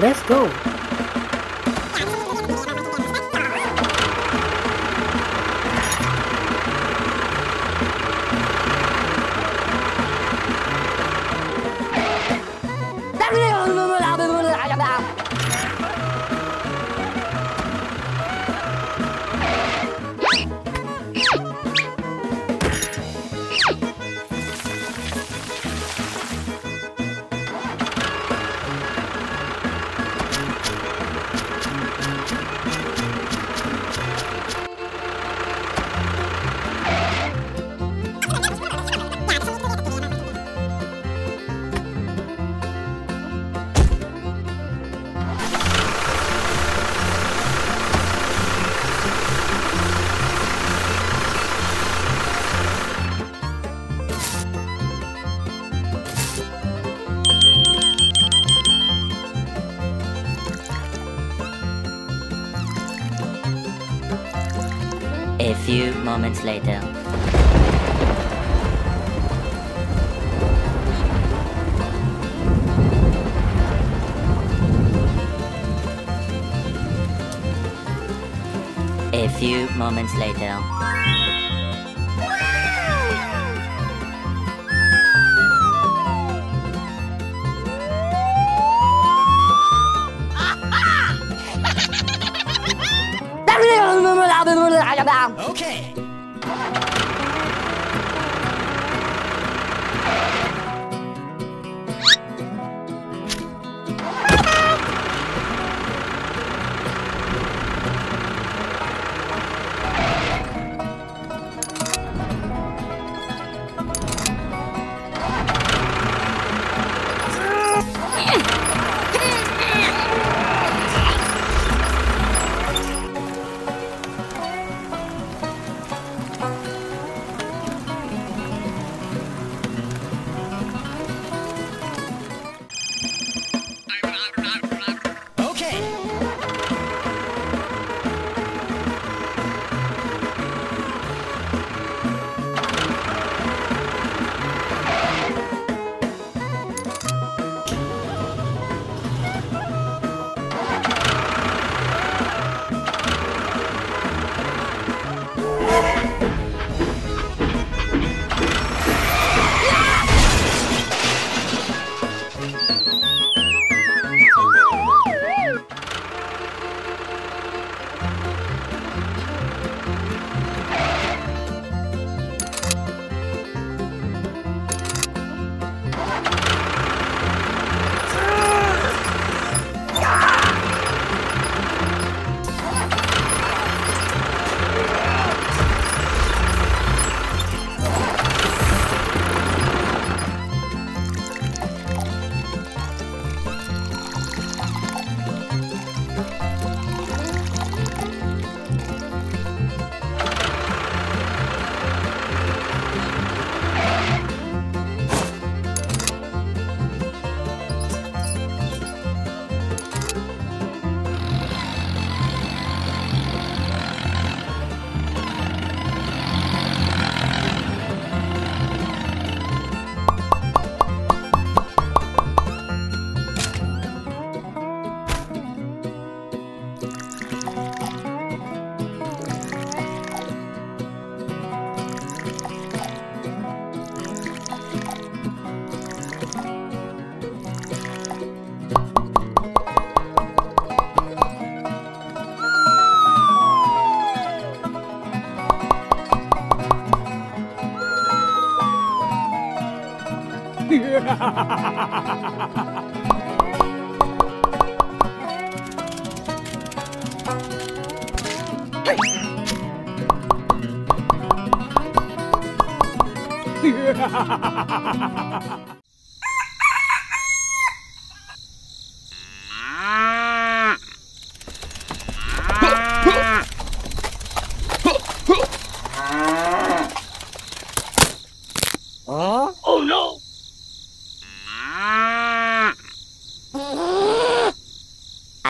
Let's go. Few moments later. A few moments later. Okay.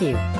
Thank you.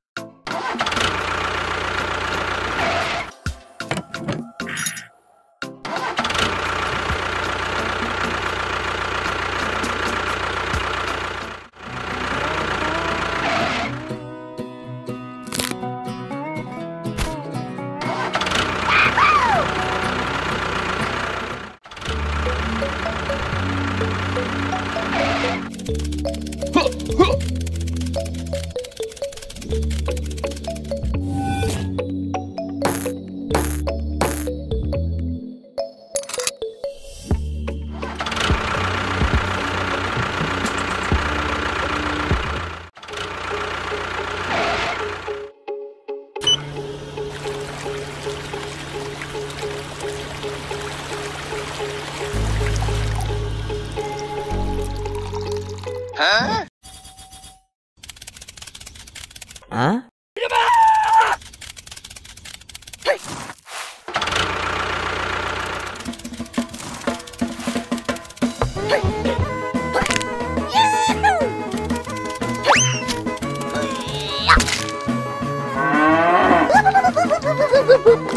あブブブブ